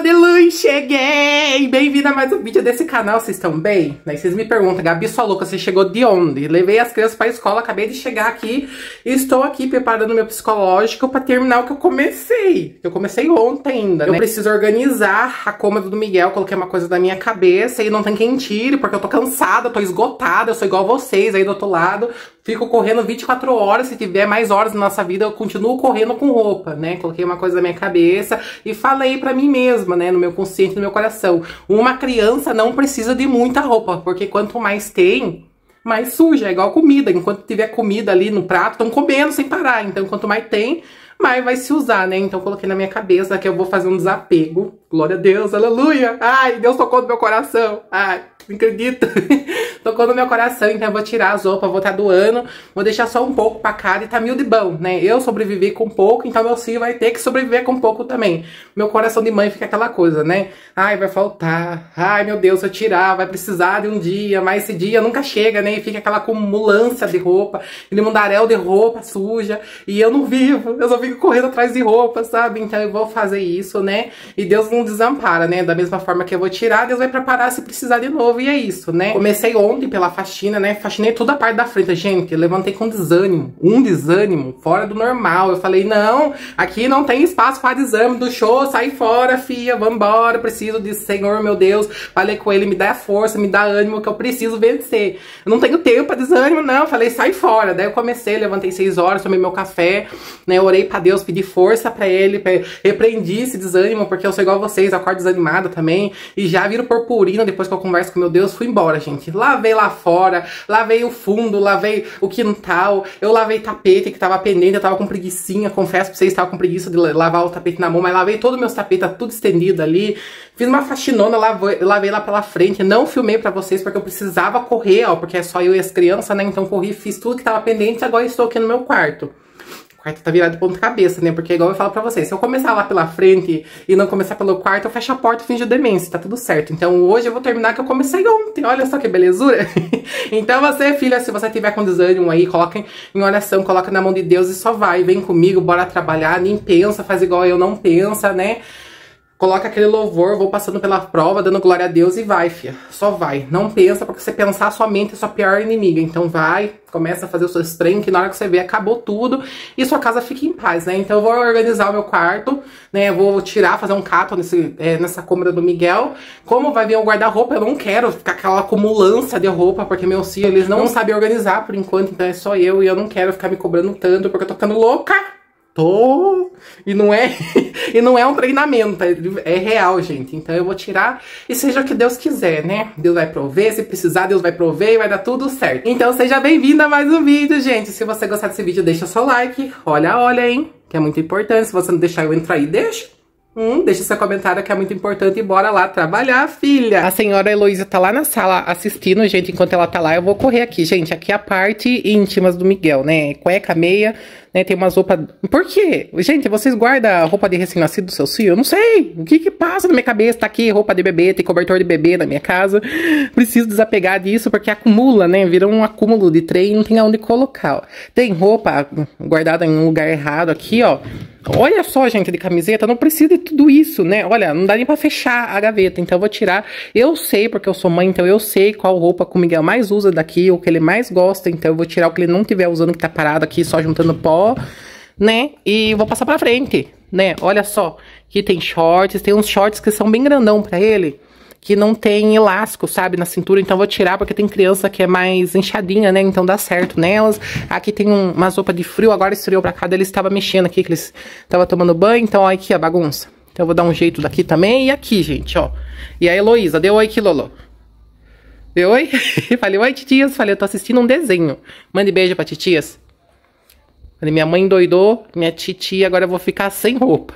de luz, cheguei! Bem-vindo a mais um vídeo desse canal, vocês estão bem? Daí vocês me perguntam, Gabi, sua louca, você chegou de onde? Levei as crianças pra escola, acabei de chegar aqui estou aqui preparando meu psicológico pra terminar o que eu comecei. Eu comecei ontem ainda, né? Eu preciso organizar a cômoda do Miguel, coloquei uma coisa da minha cabeça e não tem quem tire, porque eu tô cansada, tô esgotada, eu sou igual vocês aí do outro lado. Fico correndo 24 horas, se tiver mais horas na nossa vida, eu continuo correndo com roupa, né? Coloquei uma coisa na minha cabeça e falei pra mim mesma, né? No meu consciente, no meu coração. Uma criança não precisa de muita roupa, porque quanto mais tem, mais suja. É igual comida. Enquanto tiver comida ali no prato, estão comendo sem parar. Então, quanto mais tem, mais vai se usar, né? Então, coloquei na minha cabeça que eu vou fazer um desapego. Glória a Deus, aleluia! Ai, Deus tocou no meu coração. Ai, não acredito. Tocou no meu coração, então eu vou tirar as roupas, vou estar tá doando, vou deixar só um pouco pra cada e tá mil de bom, né? Eu sobrevivi com pouco, então meu filho vai ter que sobreviver com pouco também. Meu coração de mãe fica aquela coisa, né? Ai, vai faltar. Ai, meu Deus, se eu tirar, vai precisar de um dia, mas esse dia nunca chega, né? E fica aquela acumulância de roupa, de mundaréu de roupa suja, e eu não vivo, eu só fico correndo atrás de roupa, sabe? Então eu vou fazer isso, né? E Deus não desampara, né? Da mesma forma que eu vou tirar, Deus vai preparar se precisar de novo, é isso, né? Comecei ontem ontem pela faxina, né? Faxinei toda a parte da frente. Gente, levantei com desânimo. Um desânimo fora do normal. Eu falei, não, aqui não tem espaço para desânimo do show. Sai fora, fia, vambora. Preciso de Senhor, meu Deus. Falei com ele, me dá força, me dá ânimo que eu preciso vencer. Eu não tenho tempo para desânimo, não. Falei, sai fora. Daí eu comecei, levantei seis horas, tomei meu café, né? Orei para Deus, pedi força para ele, repreendi esse desânimo, porque eu sou igual a vocês, acordo desanimada também. E já viro purpurina depois que eu converso com meu Deus, fui embora, gente. Lavei lá fora, lavei o fundo, lavei o quintal, eu lavei tapete que tava pendente, eu tava com preguiçinha, confesso pra vocês, tava com preguiça de lavar o tapete na mão, mas lavei todo o meu tapete, tá tudo estendido ali. Fiz uma faxinona, lavei, lavei lá pela frente, não filmei pra vocês porque eu precisava correr, ó, porque é só eu e as crianças, né, então corri, fiz tudo que tava pendente, agora estou aqui no meu quarto quarto tá virado de ponta cabeça, né? Porque igual eu falo pra vocês, se eu começar lá pela frente e não começar pelo quarto, eu fecho a porta e finge demência, tá tudo certo. Então hoje eu vou terminar que eu comecei ontem, olha só que belezura. então você, filha, se você tiver com desânimo aí, coloca em oração, coloca na mão de Deus e só vai, vem comigo, bora trabalhar, nem pensa, faz igual eu não pensa, né? Coloca aquele louvor, vou passando pela prova, dando glória a Deus e vai, fia. Só vai. Não pensa, porque você pensar sua mente é sua pior inimiga. Então vai, começa a fazer os seus trem, que na hora que você vê, acabou tudo e sua casa fica em paz, né? Então eu vou organizar o meu quarto, né? Vou tirar, fazer um cato nesse, é, nessa cômoda do Miguel. Como vai vir o guarda-roupa, eu não quero ficar aquela acumulância de roupa, porque meus filhos, eles não sabem organizar por enquanto, então é só eu e eu não quero ficar me cobrando tanto, porque eu tô ficando louca. Tô. E não é e não é um treinamento, é, é, real, gente. Então eu vou tirar e seja o que Deus quiser, né? Deus vai prover, se precisar, Deus vai prover e vai dar tudo certo. Então seja bem-vindo a mais um vídeo, gente. Se você gostar desse vídeo, deixa seu like. Olha, olha, hein? Que é muito importante. Se você não deixar eu entrar aí, deixa. Hum, deixa seu comentário que é muito importante e bora lá trabalhar, filha. A senhora Heloísa tá lá na sala assistindo, gente, enquanto ela tá lá, eu vou correr aqui. Gente, aqui é a parte íntimas do Miguel, né? Cueca, meia, né? Tem umas roupas. Por quê? Gente, vocês guardam roupa de recém-nascido do seu filho? Eu não sei. O que que passa na minha cabeça? Tá aqui roupa de bebê, tem cobertor de bebê na minha casa. Preciso desapegar disso porque acumula, né? Vira um acúmulo de trem e não tem aonde colocar. Ó. Tem roupa guardada em um lugar errado aqui, ó. Olha só, gente, de camiseta, não precisa de tudo isso, né? Olha, não dá nem pra fechar a gaveta, então eu vou tirar. Eu sei, porque eu sou mãe, então eu sei qual roupa que o Miguel mais usa daqui, o que ele mais gosta, então eu vou tirar o que ele não tiver usando, que tá parado aqui, só juntando pó né? E vou passar pra frente, né? Olha só, aqui tem shorts, tem uns shorts que são bem grandão pra ele, que não tem elástico, sabe, na cintura, então vou tirar porque tem criança que é mais inchadinha, né? Então dá certo nelas. Aqui tem um, uma roupa de frio, agora estreou pra cá, ele estava mexendo aqui, que eles estavam tomando banho, então olha aqui a bagunça. Então eu vou dar um jeito daqui também e aqui, gente, ó. E a Heloísa, deu oi aqui, Lolo. Deu oi? falei, oi, titias. Falei, eu tô assistindo um desenho. Mande beijo pra titias. Minha mãe endoidou, minha titia, agora eu vou ficar sem roupa.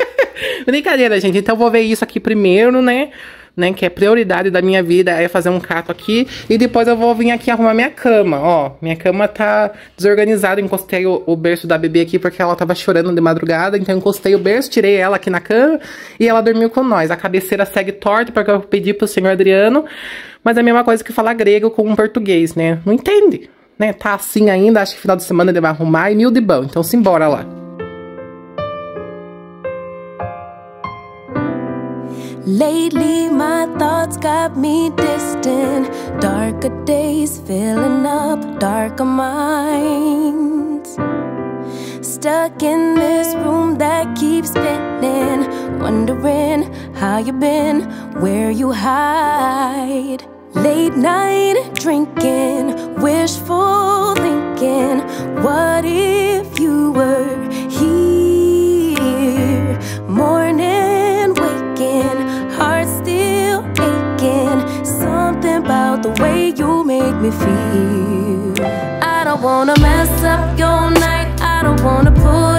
Brincadeira, gente. Então eu vou ver isso aqui primeiro, né? Né, que é prioridade da minha vida, é fazer um cato aqui. E depois eu vou vir aqui arrumar minha cama, ó. Minha cama tá desorganizada, encostei o, o, berço da bebê aqui porque ela tava chorando de madrugada. Então encostei o berço, tirei ela aqui na cama e ela dormiu com nós. A cabeceira segue torta porque eu pedi pro senhor Adriano. Mas é a mesma coisa que falar grego com um português, né? Não entende né, tá assim ainda, acho que final de semana ele vai arrumar e mil de bom. Então simbora lá. Lately, my thoughts got me distant. Darker days filling up darker minds. Stuck in this room that keeps spinning. Wondering how you been, where you hide. Late night drinking, wishful thinking. What if you were about the way you make me feel. I don't wanna mess up your night. I don't wanna put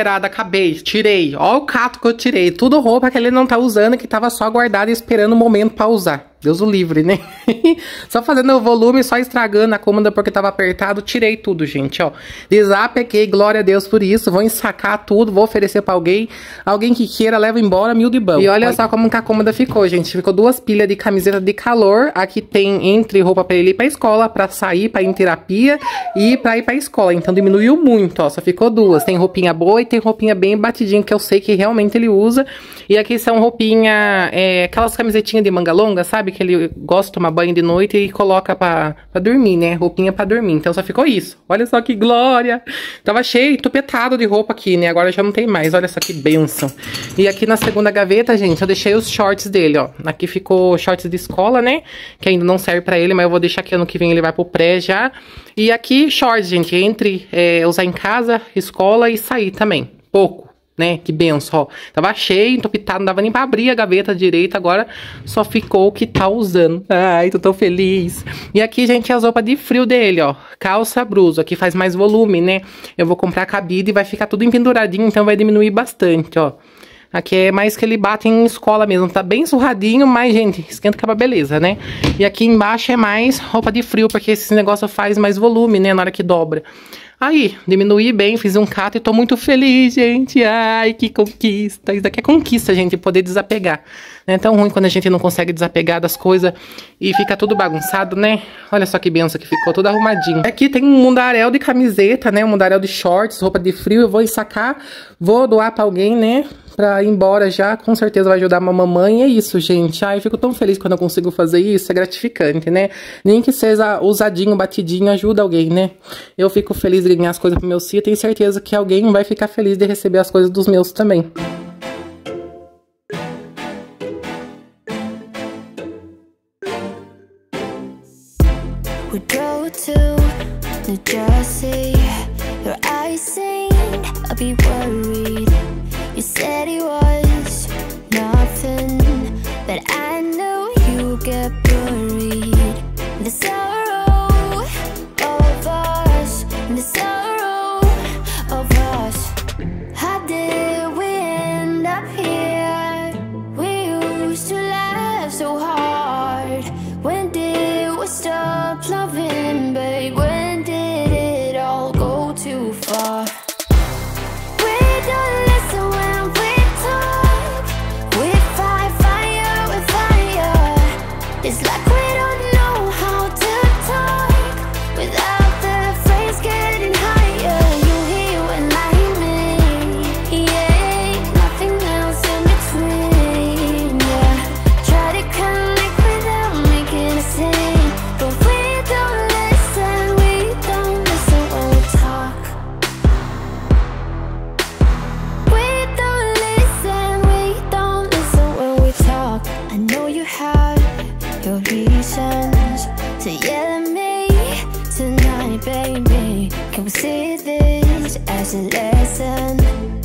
mulherada, acabei, tirei. Ó o cato que eu tirei. Tudo roupa que ele não tá usando, que tava só guardado e esperando o momento pra usar. Deus o livre, né? só fazendo o volume, só estragando a cômoda porque tava apertado. Tirei tudo, gente, ó. Desapequei, glória a Deus por isso. Vou ensacar tudo, vou oferecer pra alguém. Alguém que queira, leva embora, mil de bom. E olha só como que a cômoda ficou, gente. Ficou duas pilhas de camiseta de calor. Aqui tem entre roupa pra ele ir pra escola, pra sair, pra ir em terapia e pra ir pra escola. Então diminuiu muito, ó. Só ficou duas. Tem roupinha boa e tem roupinha bem batidinha, que eu sei que realmente ele usa. E aqui são roupinha, é, aquelas camisetinhas de manga longa, sabe? Que ele gosta de tomar banho de noite e coloca pra, dormir, né? Roupinha pra dormir. Então só ficou isso. Olha só que glória! Tava cheio, tupetado de roupa aqui, né? Agora já não tem mais. Olha só que bênção. E aqui na segunda gaveta, gente, eu deixei os shorts dele, ó. Aqui ficou shorts de escola, né? Que ainda não serve pra ele, mas eu vou deixar aqui ano que vem ele vai pro pré já. E aqui shorts, gente, entre é, usar em casa, escola e sair também. Pouco né? Que benção, ó. Tava cheio, entupitado, não dava nem pra abrir a gaveta direita, agora só ficou o que tá usando. Ai, tô tão feliz. E aqui, gente, as roupas de frio dele, ó. Calça, blusa, que faz mais volume, né? Eu vou comprar cabide e vai ficar tudo empenduradinho, então vai diminuir bastante, ó. Aqui é mais que ele bate em escola mesmo. Tá bem surradinho, mas, gente, esquenta que é uma beleza, né? E aqui embaixo é mais roupa de frio, porque esse negócio faz mais volume, né? Na hora que dobra. Aí, diminuí bem, fiz um cato e tô muito feliz, gente. Ai, que conquista. Isso daqui é conquista, gente, poder desapegar. É tão ruim quando a gente não consegue desapegar das coisas e fica tudo bagunçado, né? Olha só que benção que ficou, tudo arrumadinho. Aqui tem um mundaréu de camiseta, né? Um mundaréu de shorts, roupa de frio. Eu vou sacar, vou doar pra alguém, né? Pra ir embora já, com certeza vai ajudar a mamãe. É isso, gente. Ai, eu fico tão feliz quando eu consigo fazer isso, é gratificante, né? Nem que seja usadinho, batidinho, ajuda alguém, né? Eu fico feliz de ganhar as coisas pro meu filho, tenho certeza que alguém vai ficar feliz de receber as coisas dos meus também. Your reasons to yell at me tonight, baby. Can we see this as a lesson?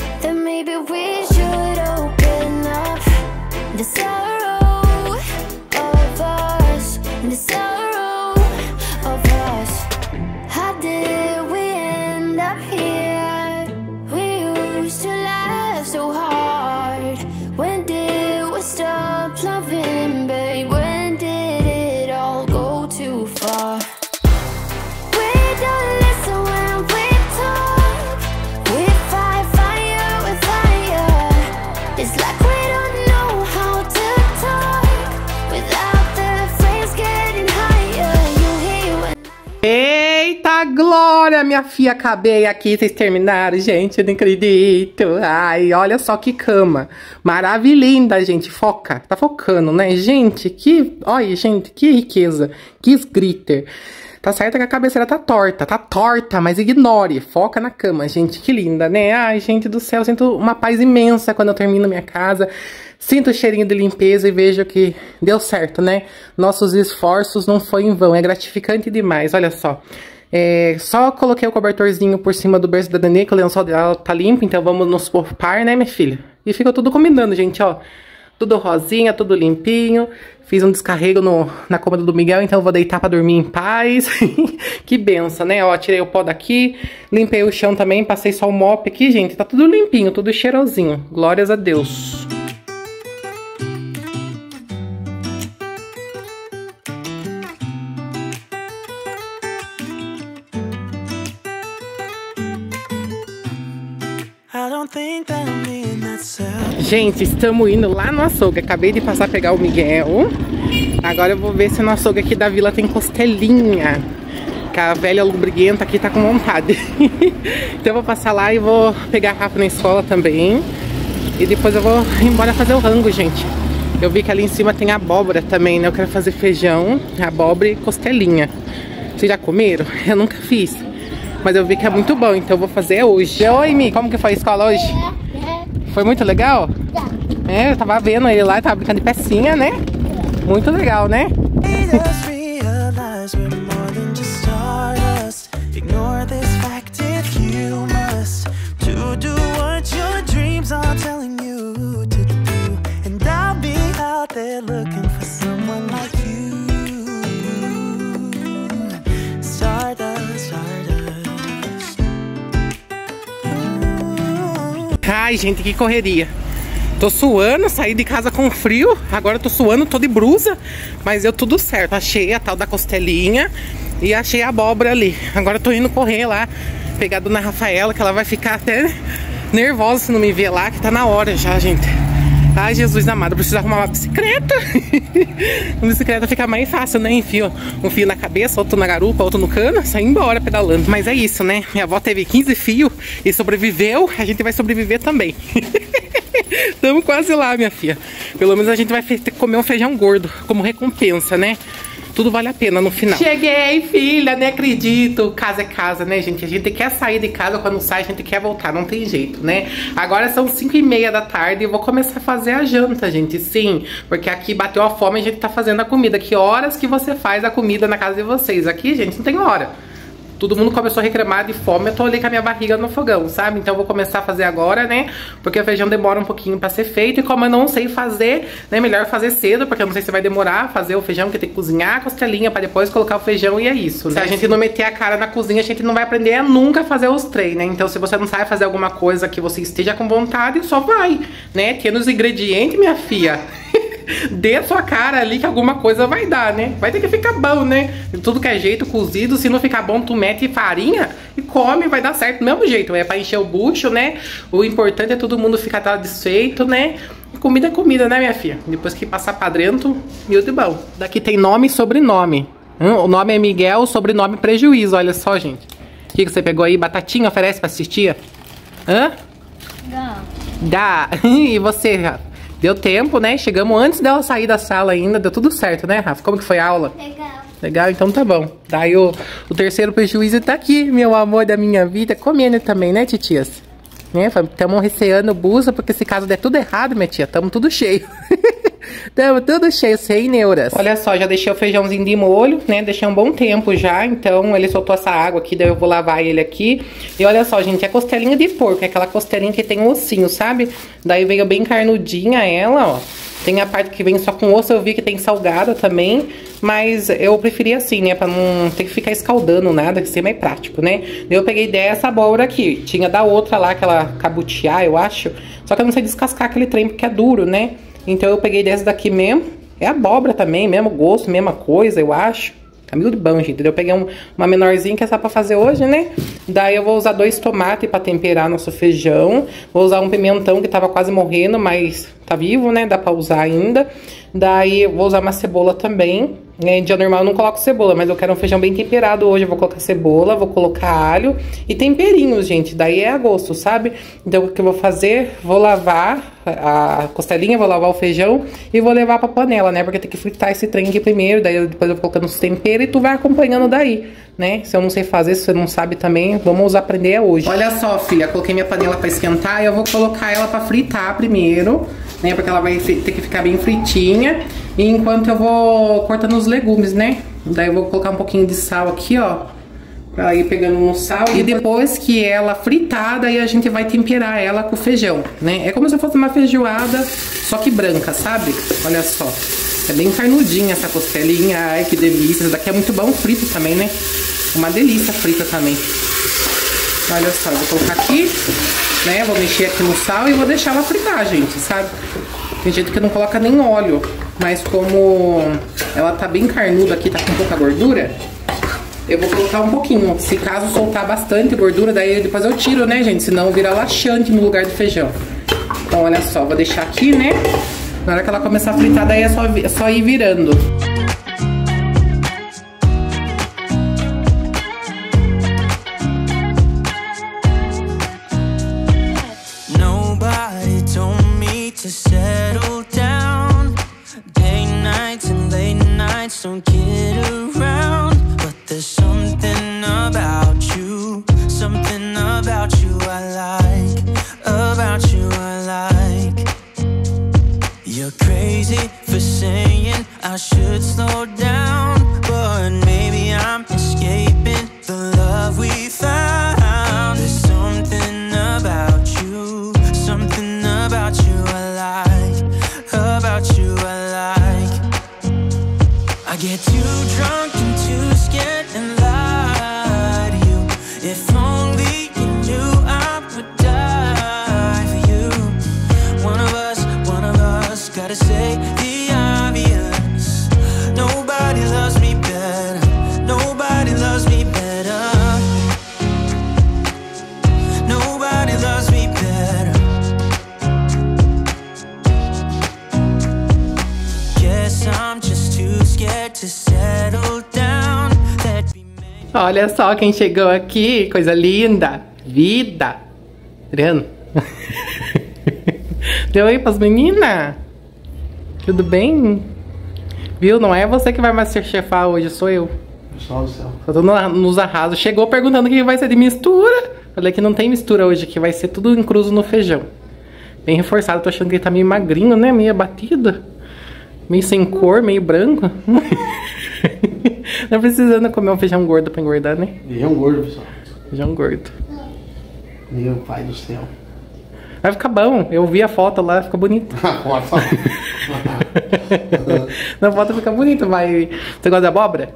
Glória, minha filha, acabei aqui, vocês terminaram, gente, eu não acredito. Ai, olha só que cama, maravilhinda, gente, foca, tá focando, né? Gente, que, olha, gente, que riqueza, que glitter. Tá certo que a cabeceira tá torta, tá torta, mas ignore, foca na cama, gente, que linda, né? Ai, gente do céu, sinto uma paz imensa quando eu termino minha casa. Sinto o cheirinho de limpeza e vejo que deu certo, né? Nossos esforços não foi em vão, é gratificante demais, olha só. É, só coloquei o cobertorzinho por cima do berço da Dani, que o lençol dela tá limpo, então vamos nos poupar, né, minha filha? E fica tudo combinando, gente, ó. Tudo rosinha, tudo limpinho. Fiz um descarrego no, na cômoda do Miguel, então vou deitar pra dormir em paz. que benção, né? Ó, tirei o pó daqui, limpei o chão também, passei só o mop aqui, gente. Tá tudo limpinho, tudo cheirosinho. Glórias a Deus. Gente, estamos indo lá no açougue. Acabei de passar a pegar o Miguel. Agora eu vou ver se no açougue aqui da vila tem costelinha. Que a velha lubriguenta aqui tá com vontade. então eu vou passar lá e vou pegar a Rafa na escola também. E depois eu vou embora fazer o rango, gente. Eu vi que ali em cima tem abóbora também, né? Eu quero fazer feijão, abóbora e costelinha. Vocês já comeram? Eu nunca fiz. Mas eu vi que é muito bom, então eu vou fazer hoje. Oi, Mi, como que foi a escola hoje? Foi muito legal? É, eu tava vendo ele lá, tava brincando de pecinha, né? Muito legal, né? Ai, gente, que correria. Tô suando, saí de casa com frio. Agora tô suando, tô de brusa. Mas deu tudo certo. Achei a tal da costelinha e achei a abóbora ali. Agora tô indo correr lá, pegar a dona Rafaela, que ela vai ficar até nervosa se não me ver lá, que tá na hora já, gente. Ai, Jesus amado, preciso arrumar uma bicicleta. uma bicicleta fica mais fácil, né? Enfio um fio na cabeça, outro na garupa, outro no cano, sai embora pedalando. Mas é isso, né? Minha avó teve 15 fios e sobreviveu, a gente vai sobreviver também. Estamos quase lá, minha filha. Pelo menos a gente vai ter que comer um feijão gordo como recompensa, né? Tudo vale a pena no final. Cheguei, filha, nem acredito. Casa é casa, né, gente? A gente quer sair de casa, quando sai a gente quer voltar, não tem jeito, né? Agora são 5 e meia da tarde e eu vou começar a fazer a janta, gente, sim. Porque aqui bateu a fome e a gente tá fazendo a comida. Que horas que você faz a comida na casa de vocês? Aqui, gente, não tem hora. Todo mundo começou a reclamar de fome, eu tô ali com a minha barriga no fogão, sabe? Então eu vou começar a fazer agora, né? Porque o feijão demora um pouquinho pra ser feito. E como eu não sei fazer, né? Melhor fazer cedo, porque eu não sei se vai demorar fazer o feijão, que tem que cozinhar a costelinha pra depois colocar o feijão e é isso, né? Se a gente não meter a cara na cozinha, a gente não vai aprender a nunca fazer os três, né? Então se você não sabe fazer alguma coisa que você esteja com vontade, só vai, né? Tendo os ingredientes, minha filha... dê a sua cara ali que alguma coisa vai dar, né? Vai ter que ficar bom, né? De tudo que é jeito, cozido, se não ficar bom, tu mete farinha e come, vai dar certo do mesmo jeito. É pra encher o bucho, né? O importante é todo mundo ficar satisfeito, né? comida é comida, né, minha filha? Depois que passar pra dentro, mil de bom. Daqui tem nome e sobrenome. Hum, o nome é Miguel, o sobrenome Prejuízo, olha só, gente. O que, que você pegou aí? Batatinha oferece pra assistir? Hã? Dá. Dá. e você, Rafa? Deu tempo, né? Chegamos antes dela sair da sala ainda. Deu tudo certo, né, Rafa? Como que foi a aula? Legal. Legal, então tá bom. Daí o, o terceiro prejuízo tá aqui, meu amor da minha vida. Comendo também, né, titias? Né? Estamos receando busa, porque se caso der tudo errado, minha tia, estamos tudo cheio. Tamo tudo cheio, sem neuras. Olha só, já deixei o feijãozinho de molho, né? Deixei um bom tempo já, então ele soltou essa água aqui, daí eu vou lavar ele aqui. E olha só, gente, é costelinha de porco, é aquela costelinha que tem um ossinho, sabe? Daí veio bem carnudinha ela, ó. Tem a parte que vem só com osso, eu vi que tem salgada também, mas eu preferi assim, né, pra não ter que ficar escaldando nada, que ser mais prático, né? Eu peguei dessa abóbora aqui, tinha da outra lá, aquela cabutiá, eu acho, só que eu não sei descascar aquele trem porque é duro, né? Então eu peguei dessa daqui mesmo. É abóbora também, mesmo gosto, mesma coisa, eu acho. Tá meio de bom, gente. Eu peguei um, uma menorzinha que é só pra fazer hoje, né? Daí eu vou usar dois tomates pra temperar nosso feijão. Vou usar um pimentão que tava quase morrendo, mas tá vivo, né? Dá pra usar ainda. Daí eu vou usar uma cebola também. Em dia normal eu não coloco cebola, mas eu quero um feijão bem temperado hoje. Eu vou colocar cebola, vou colocar alho e temperinhos, gente. Daí é a gosto, sabe? Então o que eu vou fazer? Vou lavar a costelinha, vou lavar o feijão e vou levar pra panela, né? Porque tem que fritar esse trem aqui primeiro, daí depois eu vou colocando os temperos e tu vai acompanhando daí, né? Se eu não sei fazer, se você não sabe também, vamos aprender hoje. Olha só, filha, coloquei minha panela pra esquentar e eu vou colocar ela pra fritar primeiro, né? Porque ela vai ter que ficar bem fritinha. E enquanto eu vou cortando os legumes, né? Daí eu vou colocar um pouquinho de sal aqui, ó. Pra ir pegando no sal. E depois que ela fritada, aí a gente vai temperar ela com feijão, né? É como se fosse uma feijoada, só que branca, sabe? Olha só. É bem carnudinha essa costelinha. Ai, que delícia. Essa daqui é muito bom frito também, né? Uma delícia frita também. Olha só, vou colocar aqui, né? Vou mexer aqui no sal e vou deixar ela fritar, gente, sabe? Tem gente que não coloca nem óleo. Mas como ela tá bem carnuda aqui, tá com pouca gordura, eu vou colocar um pouquinho. Se caso soltar bastante gordura, daí depois eu tiro, né, gente? Senão vira laxante no lugar do feijão. Então, olha só, vou deixar aqui, né? Na hora que ela começar a fritar, daí é só, é só ir virando. Olha só quem chegou aqui, coisa linda. Vida. Adriano. Deu aí pras meninas? Tudo bem? Viu? Não é você que vai masterchefar hoje, sou eu. Pessoal do céu. Eu tô no- nos arrasos. Chegou perguntando o que vai ser de mistura. Falei que não tem mistura hoje, que vai ser tudo incluso no feijão. Bem reforçado, tô achando que ele tá meio magrinho, né? Meio abatido. Meio sem cor, meio branco. Não precisando comer um feijão gordo pra engordar, né? Feijão gordo, pessoal. Feijão gordo. Meu pai do céu. Vai ficar bom. Eu vi a foto lá, fica bonito. Porta. Na foto fica bonito, vai. Você gosta de abóbora?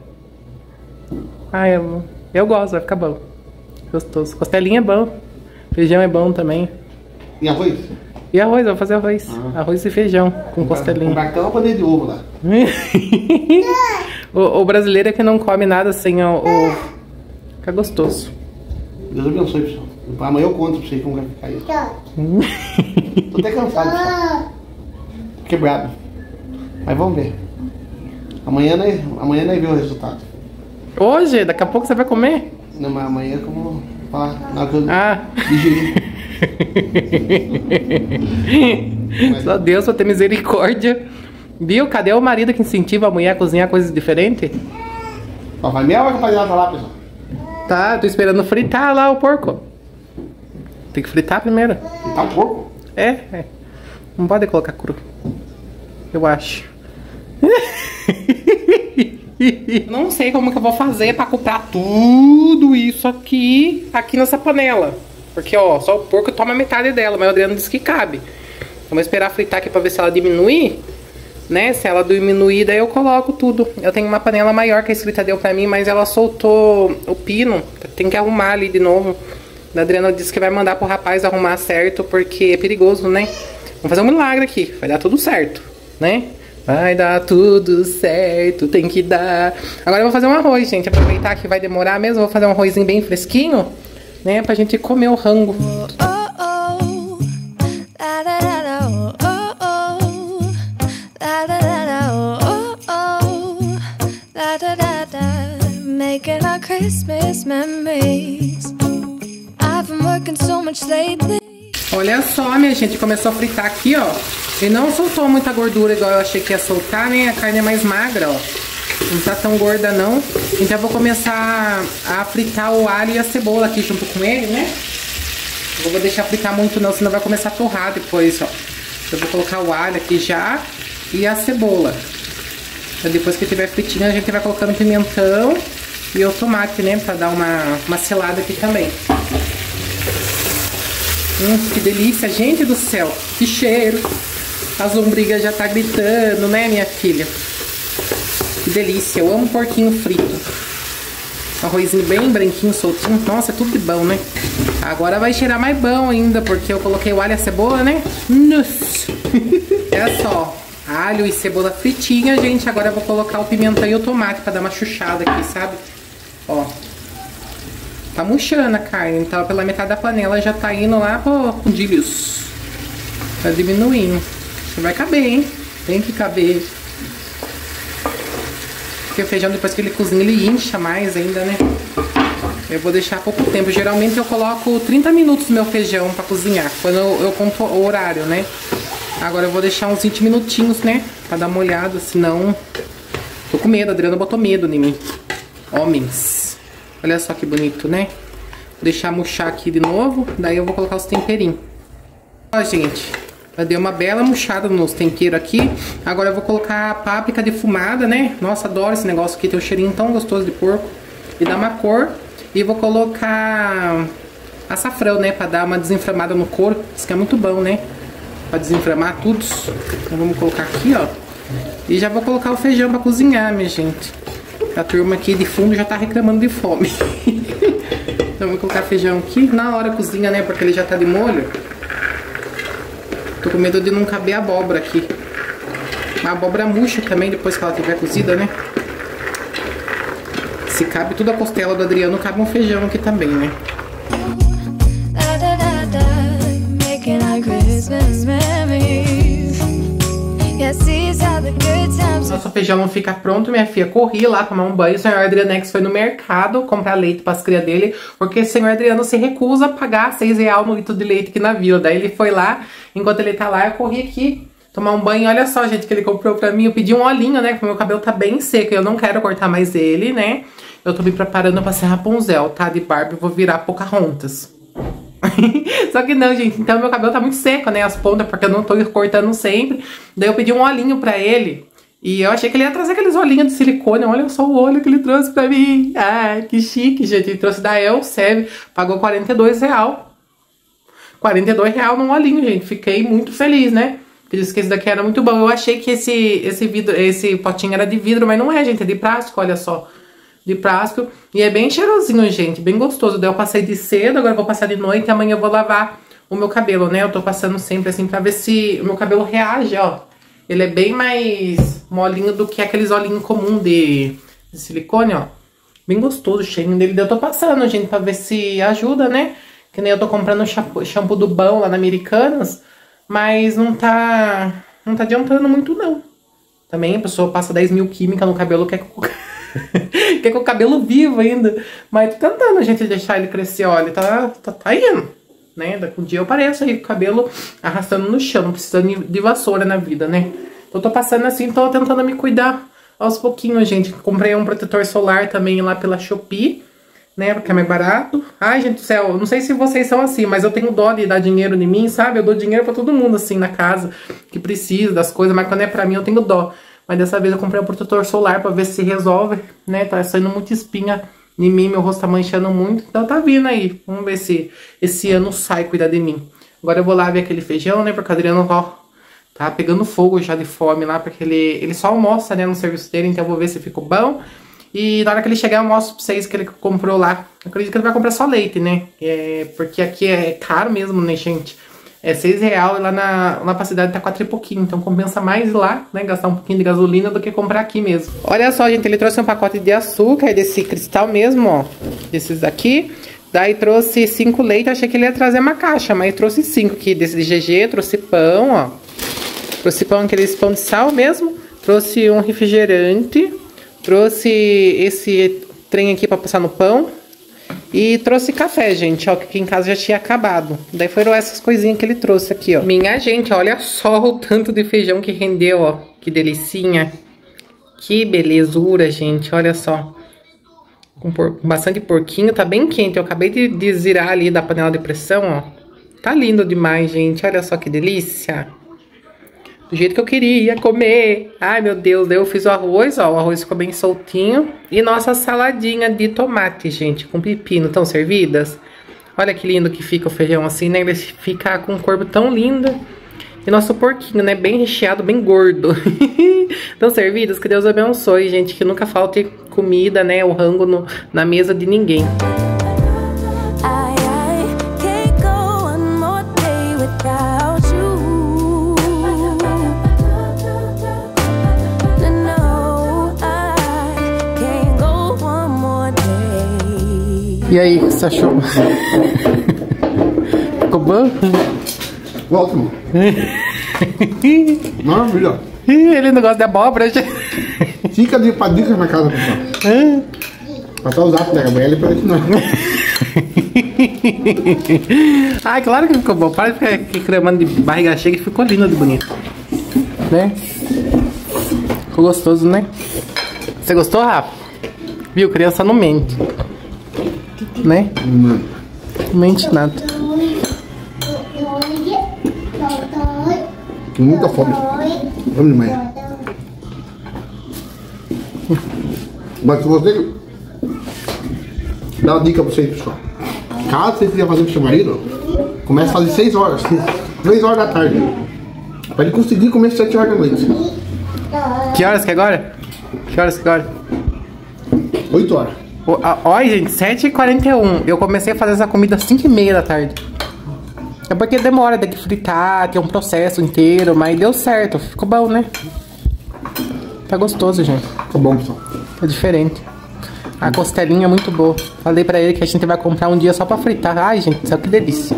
Ah, eu, eu gosto, vai ficar bom. Gostoso. Costelinha é bom. Feijão é bom também. e arroz? E arroz, vou fazer arroz. Arroz e feijão com costelinha. Comprar até uma bandeja de ovo lá. O, o brasileiro é que não come nada sem o. o... Fica gostoso. Deus abençoe, pessoal. Amanhã eu conto pra vocês como vai ficar isso. Tô até cansado, pessoal. Quebrado. Mas vamos ver. Amanhã nós, amanhã nós vemos o resultado. Hoje, daqui a pouco você vai comer? Não, mas amanhã que eu vou falar. Na hora que eu Ah. digerir. Só Deus pra ter misericórdia. Viu? Cadê o marido que incentiva a mulher a cozinhar coisas diferentes? Vai meia hora que a panela tá lá, pessoal. Tá, tô esperando fritar lá o porco. Tem que fritar primeiro. Tá um porco. É, é. Não pode colocar cru. Eu acho. Não sei como que eu vou fazer pra comprar tudo isso aqui, aqui nessa panela. Porque, ó, só o porco toma metade dela, mas o Adriano disse que cabe. Vamos esperar fritar aqui pra ver se ela diminui, né? Se ela diminuir, daí eu coloco tudo. Eu tenho uma panela maior que a escrita deu pra mim, mas ela soltou o pino. Tem que arrumar ali de novo. A Adriana disse que vai mandar pro rapaz arrumar certo, porque é perigoso, né? Vamos fazer um milagre aqui, vai dar tudo certo, né? Vai dar tudo certo, tem que dar. Agora eu vou fazer um arroz, gente. Aproveitar que vai demorar mesmo, vou fazer um arrozinho bem fresquinho, né? Pra gente comer o rango. Making our Christmas memories. I've been working so much lately. Olha só, minha gente, começou a fritar aqui, ó. E não soltou muita gordura igual eu achei que ia soltar, né? A carne é mais magra, ó. Não tá tão gorda, não. Então eu vou começar a fritar o alho e a cebola aqui junto com ele, né? Eu vou deixar fritar muito não, senão vai começar a torrar depois, ó. Eu vou colocar o alho aqui já e a cebola. Então, depois que tiver fritinho, a gente vai colocando pimentão e o tomate, né? Pra dar uma, uma selada aqui também. Hum, que delícia, gente do céu. Que cheiro. As lombrigas já tá gritando, né, minha filha? Que delícia. Eu amo porquinho frito. Arrozinho bem branquinho, soltinho. Nossa, tudo de bom, né? Agora vai cheirar mais bom ainda, porque eu coloquei o alho e a cebola, né? Nossa. Olha só. Alho e cebola fritinha, gente. Agora eu vou colocar o pimentão e o tomate pra dar uma chuchada aqui, sabe? Ó. Tá murchando a carne, então pela metade da panela já tá indo lá pro fundilhos. Tá diminuindo. Vai caber, hein? Tem que caber. Porque o feijão, depois que ele cozinha, ele incha mais ainda, né? Eu vou deixar pouco tempo. Geralmente eu coloco 30 minutos meu feijão pra cozinhar. Quando eu, eu conto o horário, né? Agora eu vou deixar uns 20 minutinhos, né? Pra dar uma olhada, senão... Tô com medo, a Adriana botou medo em mim. Homens. Olha só que bonito, né? Vou deixar murchar aqui de novo. Daí eu vou colocar os temperinhos. Ó, gente. Eu dei uma bela murchada nos temperos aqui. Agora eu vou colocar a páprica defumada, né? Nossa, adoro esse negócio aqui. Tem um cheirinho tão gostoso de porco. E dá uma cor. E vou colocar açafrão, né? Pra dar uma desinflamada no couro. Isso que é muito bom, né? Pra desinflamar tudo. Então vamos colocar aqui, ó. E já vou colocar o feijão pra cozinhar, minha gente. A turma aqui de fundo já tá reclamando de fome. então vou colocar feijão aqui. Na hora cozinha, né? Porque ele já tá de molho. Tô com medo de não caber a abóbora aqui. A abóbora murcha também depois que ela tiver cozida, né? Se cabe tudo a costela do Adriano, cabe um feijão aqui também, né? Nosso feijão fica pronto, minha filha. Corri lá tomar um banho. O senhor Adrianex foi no mercado comprar leite para as crias dele, porque o senhor Adriano se recusa a pagar 6 reais no litro de leite aqui na vila. Daí ele foi lá, enquanto ele tá lá, eu corri aqui tomar um banho. Olha só, gente, que ele comprou pra mim. Eu pedi um olhinho, né? Porque meu cabelo tá bem seco. Eu não quero cortar mais ele, né? Eu tô me preparando pra ser Rapunzel, tá? De Barbie, vou virar Pocahontas. Só que não, gente. Então meu cabelo tá muito seco, né? As pontas, porque eu não tô cortando sempre. Daí eu pedi um olhinho pra ele. E eu achei que ele ia trazer aqueles olhinhos de silicone. Olha só o olho que ele trouxe pra mim. Ai, que chique, gente. Ele trouxe da Elsev. Pagou 42 real. 42 real num olhinho, gente. Fiquei muito feliz, né? Ele disse que esse daqui era muito bom. Eu achei que esse, esse, vidro, esse potinho era de vidro, mas não é, gente. É de plástico, olha só. De plástico. E é bem cheirosinho, gente. Bem gostoso. Daí eu passei de cedo, agora vou passar de noite. E amanhã eu vou lavar o meu cabelo, né? Eu tô passando sempre assim pra ver se o meu cabelo reage, ó. Ele é bem mais molinho do que aqueles olhinhos comum de, de silicone, ó. Bem gostoso o cheirinho dele. Eu tô passando, gente, pra ver se ajuda, né? Que nem eu tô comprando shampoo, shampoo do Bão lá na Americanas. Mas não tá, não tá adiantando muito, não. Também a pessoa passa 10 mil química no cabelo, quer que, quer que o cabelo vivo ainda. Mas tô tentando a gente deixar ele crescer, olha, tá, tá, tá indo né? Daqui um dia eu apareço aí com o cabelo arrastando no chão, não precisando de vassoura na vida, né? Então tô passando assim, tô tentando me cuidar aos pouquinhos, gente. Comprei um protetor solar também lá pela Shopee, né? Porque é mais barato. Ai, gente do céu, não sei se vocês são assim, mas eu tenho dó de dar dinheiro em mim, sabe? Eu dou dinheiro pra todo mundo, assim, na casa, que precisa das coisas, mas quando é pra mim eu tenho dó. Mas dessa vez eu comprei um protetor solar pra ver se resolve, né? Tá saindo muita espinha em mim, meu rosto tá manchando muito. Então tá vindo aí. Vamos ver se esse ano sai cuidar de mim. Agora eu vou lá ver aquele feijão, né? Porque o Adriano, ó, tá pegando fogo já de fome lá. Porque ele, ele só almoça, né? No serviço dele. Então eu vou ver se ficou bom. E na hora que ele chegar eu mostro pra vocês que ele comprou lá. Eu acredito que ele vai comprar só leite, né? É, porque aqui é caro mesmo, né, gente? É 6 real e lá na, lá pra cidade tá 4 e pouquinho. Então compensa mais lá, né? Gastar um pouquinho de gasolina do que comprar aqui mesmo. Olha só, gente, ele trouxe um pacote de açúcar, desse cristal mesmo, ó. Desses daqui. Daí trouxe 5 leite, achei que ele ia trazer uma caixa, mas trouxe 5 aqui desse de GG, trouxe pão, ó. Trouxe pão, aqueles pão de sal mesmo. Trouxe um refrigerante. Trouxe esse trem aqui pra passar no pão. E trouxe café, gente, ó, que aqui em casa já tinha acabado. Daí foram essas coisinhas que ele trouxe aqui, ó. Minha gente, olha só o tanto de feijão que rendeu, ó. Que delicinha. Que belezura, gente, olha só. Com, por... bastante porquinho, tá bem quente. Eu acabei de, de zirar ali da panela de pressão, ó. Tá lindo demais, gente. Olha só que delícia do jeito que eu queria comer. Ai, meu Deus, daí eu fiz o arroz, ó, o arroz ficou bem soltinho. E nossa saladinha de tomate, gente, com pepino, estão servidas? Olha que lindo que fica o feijão assim, né? Ele fica com um corpo tão lindo. E nosso porquinho, né? Bem recheado, bem gordo. Estão servidas? Que Deus abençoe, gente. Que nunca falte comida, né? O rango no, na mesa de ninguém. E aí, o que você achou? Ficou bom? Ótimo. Maravilha. Ele não gosta de abóbora, gente. Fica de padica na casa, pessoal. Passar os atos da Gabriela pra gente não. Ai, claro que ficou bom. Para de ficar aqui cremando de barriga cheia que ficou lindo de bonito. Né? Ficou gostoso, né? Você gostou, Rafa? Viu? Criança não mente né? Não. Mente nada. Tem muita fome. Vamos demais. Mas se você dá uma dica pra vocês, pessoal. Caso você quiser fazer pro seu marido, comece a fazer 6 horas, 3 horas da tarde. Pra ele conseguir comer 7 horas da noite. Que horas que é agora? Que horas que é agora? 8 horas. Olha, gente, 7h41. Eu comecei a fazer essa comida às 5h30 da tarde. É porque demora, tem que fritar, tem um processo inteiro, mas deu certo. Ficou bom, né? Tá gostoso, gente. Tá bom, pessoal. Tá diferente. A costelinha é muito boa. Falei pra ele que a gente vai comprar um dia só pra fritar. Ai, gente, sabe que delícia.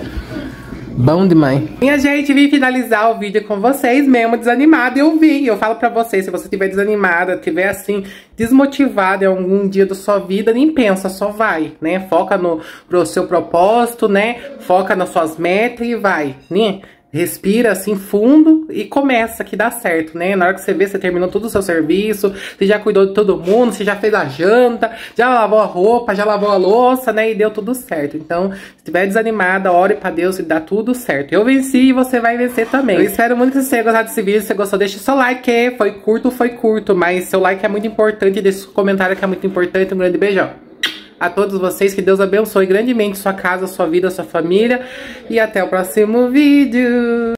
Bom demais. Minha gente, vim finalizar o vídeo com vocês mesmo desanimada. Eu vi, eu falo pra vocês, se você estiver desanimada, estiver assim, desmotivada em algum dia da sua vida, nem pensa, só vai, né? Foca no pro seu propósito, né? Foca nas suas metas e vai, né? Respira assim fundo e começa que dá certo, né? Na hora que você vê, você terminou todo o seu serviço, você já cuidou de todo mundo, você já fez a janta, já lavou a roupa, já lavou a louça, né? E deu tudo certo. Então, se estiver desanimada, ore pra Deus e dá tudo certo. Eu venci e você vai vencer também. Eu espero muito que você tenha gostado desse vídeo. Se você gostou, deixa seu like. Foi curto, foi curto, mas seu like é muito importante. Deixa seu comentário que é muito importante. Um grande beijão a todos vocês. Que Deus abençoe grandemente sua casa, sua vida, sua família. E até o próximo vídeo.